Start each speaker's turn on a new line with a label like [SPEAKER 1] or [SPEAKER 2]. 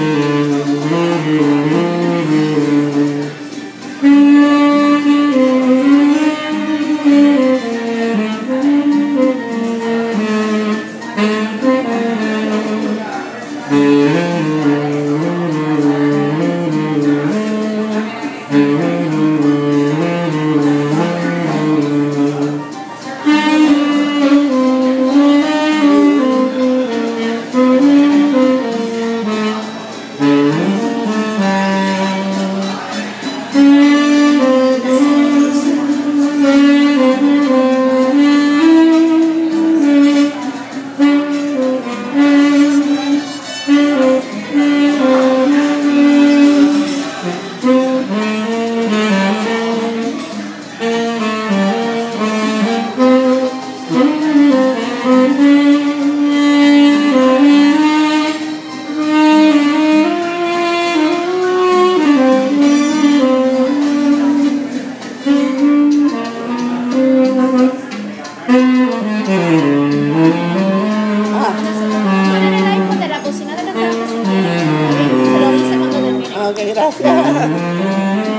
[SPEAKER 1] you.「Encontramos